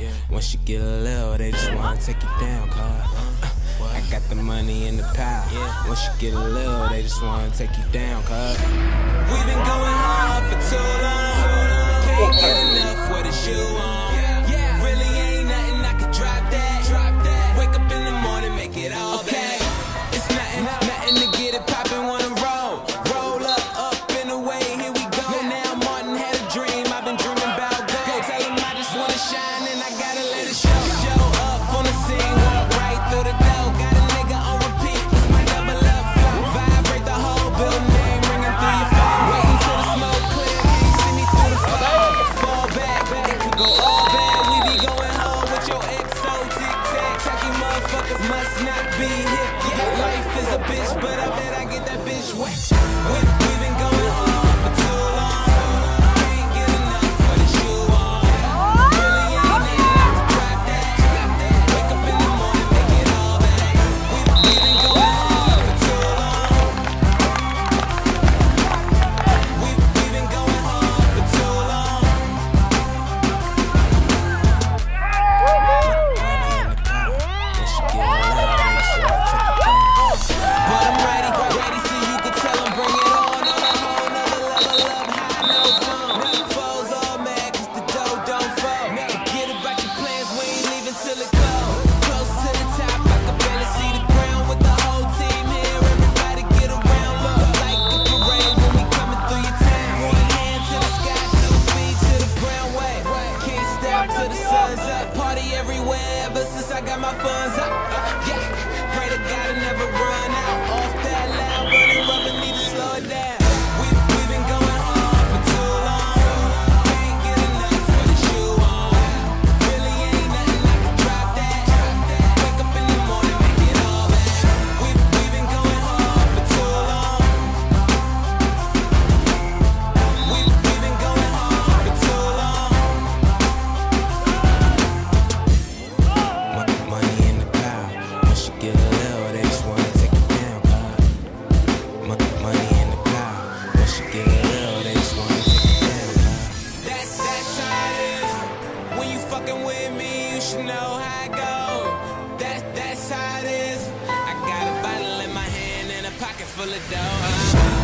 Yeah. Once you get a little, they just wanna take you down, cause uh, I got the money in the power. Yeah. Once you get a little, they just wanna take you down, cause we've been going hard for too long. Can't get Must not be hip. Yeah, life is a bitch, but I bet I get that bitch wet. wet. I got my funds. fucking with me, you should know how it go. That, that's how it is. I got a bottle in my hand and a pocket full of dough.